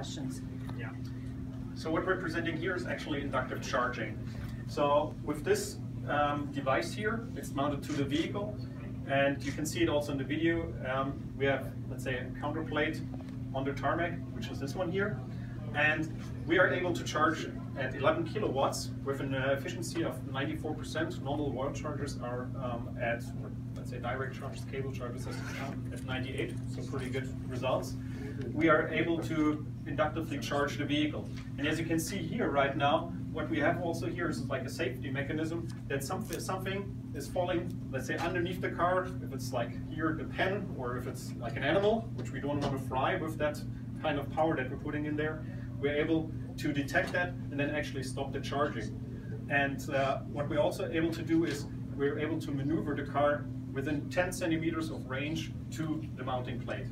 questions. Yeah. So what we're presenting here is actually inductive charging. So with this um, device here, it's mounted to the vehicle, and you can see it also in the video. Um, we have, let's say, a counterplate on the tarmac, which is this one here, and we are able to charge at 11 kilowatts with an efficiency of 94%. Normal wall chargers are um, at, let's say direct charges, cable chargers at 98, so pretty good results. We are able to inductively charge the vehicle. And as you can see here right now, what we have also here is like a safety mechanism that something, something is falling, let's say underneath the car, if it's like here the pen, or if it's like an animal, which we don't want to fry with that kind of power that we're putting in there, we're able to detect that and then actually stop the charging. And uh, what we're also able to do is we're able to maneuver the car within 10 centimeters of range to the mounting plate.